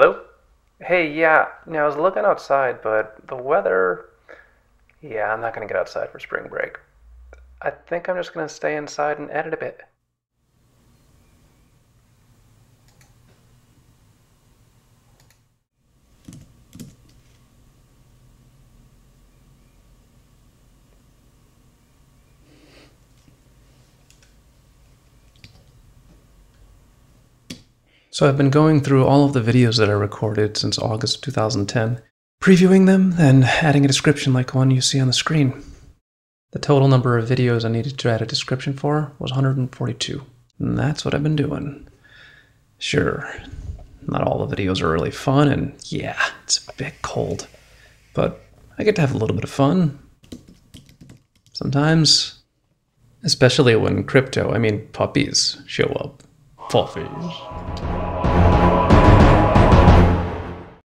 Hello? Hey, yeah, Now, I was looking outside, but the weather. Yeah, I'm not gonna get outside for spring break. I think I'm just gonna stay inside and edit a bit. So I've been going through all of the videos that I recorded since August 2010, previewing them, and adding a description like one you see on the screen. The total number of videos I needed to add a description for was 142. And that's what I've been doing. Sure, not all the videos are really fun, and yeah, it's a bit cold. But I get to have a little bit of fun. Sometimes. Especially when crypto, I mean puppies, show up. Puppies.